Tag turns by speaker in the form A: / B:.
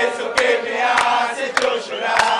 A: Yesu ke me a se to.